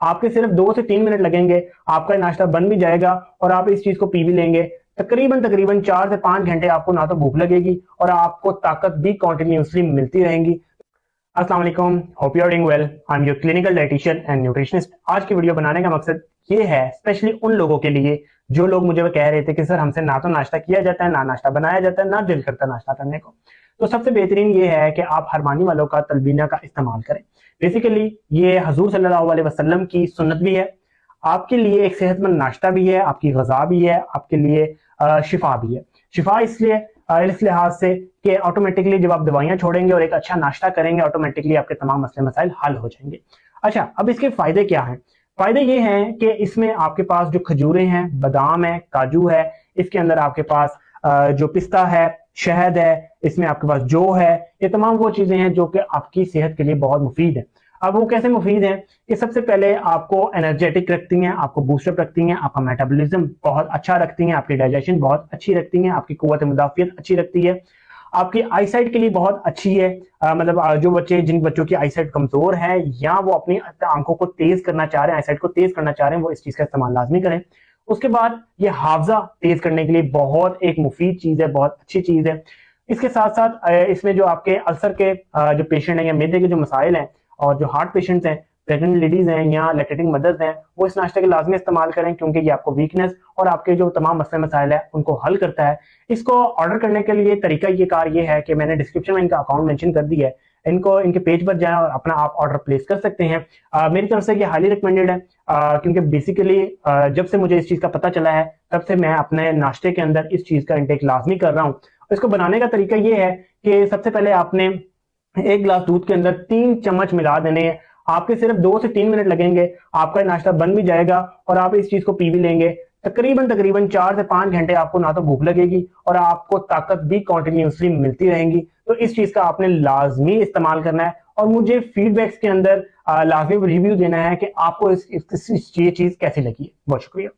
आपके सिर्फ़ दो से तीन मिनट लगेंगे, आपका नाश्ता बन भी जाएगा और आप इस चीज़ को पी भी लेंगे। तकरीबन तकरीबन चार से पाँच घंटे आपको ना तो भूख लगेगी और आपको ताकत भी कॉन्टिन्यूसली मिलती रहेगी। अस्सलाम वालेकुम hope you are doing well I am your clinical dietitian and nutritionist आज की वीडियो बनाने का मकसद ये है स्पेशली उन लोगों के लिए जो लोग मुझे कह रहे थे कि, सर, हमसे ना तो नाश्ता किया जाता है, ना नाश्ता बनाया जाता है, ना दिल करता नाश्ता करने को। तो सबसे बेहतरीन ये है कि आप हरमानी वालों का तलबीना का इस्तेमाल करें। बेसिकली ये हजूर वसल्लम की सुन्नत भी है, आपके लिए एक सेहतमंद नाश्ता भी है, आपकी गजा भी है, आपके लिए शिफा भी है। शिफा इसलिए इस लिहाज से कि ऑटोमेटिकली जब आप दवाइयाँ छोड़ेंगे और एक अच्छा नाश्ता करेंगे ऑटोमेटिकली आपके तमाम मसले मसाइल हल हो जाएँगे। अच्छा अब इसके फ़ायदे क्या हैं? फ़ायदे ये हैं कि इसमें आपके पास जो खजूरें हैं, बादाम है, काजू है, इसके अंदर आपके पास जो पिस्ता है शहद है इसमें आपके पास जो है ये तमाम वो चीज़ें हैं जो कि आपकी सेहत के लिए बहुत मुफीद है। अब वो कैसे मुफीद है? कि सबसे पहले आपको एनर्जेटिक रखती हैं आपको बूस्टअप रखती हैं आपका मेटाबॉलिज्म बहुत अच्छा रखती हैं आपकी डाइजेशन बहुत अच्छी रखती हैं आपकी कुत मुदाफियत अच्छी रखती है आपकी आईसाइट के लिए बहुत अच्छी है आ, मतलब जो बच्चे जिन बच्चों की आईसाइट कमज़ोर है या वो अपनी आँखों को तेज करना चाह रहे हैं आईसाइट को तेज करना चाह रहे हैं वो इस चीज़ का इस्तेमाल लाजमी करें। उसके बाद ये हाफजा तेज करने के लिए बहुत एक मुफीद चीज़ है, बहुत अच्छी चीज़ है। इसके साथ साथ इसमें जो आपके अल्सर के जो पेशेंट हैं या मेदे के जो मसाइल हैं और जो हार्ट पेशेंट्स हैं, प्रेगनेंट लेडीज़ हैं या लेटेटिंग मदर्स हैं, वो इस नाश्ते के लाजमी इस्तेमाल करें क्योंकि ये आपको वीकनेस और आपके जो तमाम मसले मसाइल है, उनको हल करता है। इसको ऑर्डर करने के लिए तरीका ये कार ये है कि मैंने डिस्क्रिप्शन में इनका अकाउंट मैंशन कर दिया है। इनको इनके पेज पर जाए और अपना आप ऑर्डर प्लेस कर सकते हैं। आ, मेरी तरफ़ से ये हाईली रिकमेंडेड है। आ, क्योंकि बेसिकली जब से मुझे इस चीज़ का पता चला है तब से मैं अपने नाश्ते के अंदर इस चीज़ का इंटेक लाजमी कर रहा हूँ। इसको बनाने का तरीका ये है कि सबसे पहले आपने एक गिलास दूध के अंदर तीन चम्मच मिला देने हैं। आपके सिर्फ़ दो से तीन मिनट लगेंगे आपका नाश्ता बन भी जाएगा और आप इस चीज़ को पी भी लेंगे। तकरीबन तकरीबन चार से पाँच घंटे आपको ना तो भूख लगेगी और आपको ताकत भी कॉन्टिन्यूसली मिलती रहेगी। तो इस चीज़ का आपने लाजमी इस्तेमाल करना है और मुझे फीडबैक्स के अंदर लाजमी रिव्यू देना है कि आपको इस, इस, इस, इस चीज़ कैसी लगी। है बहुत शुक्रिया।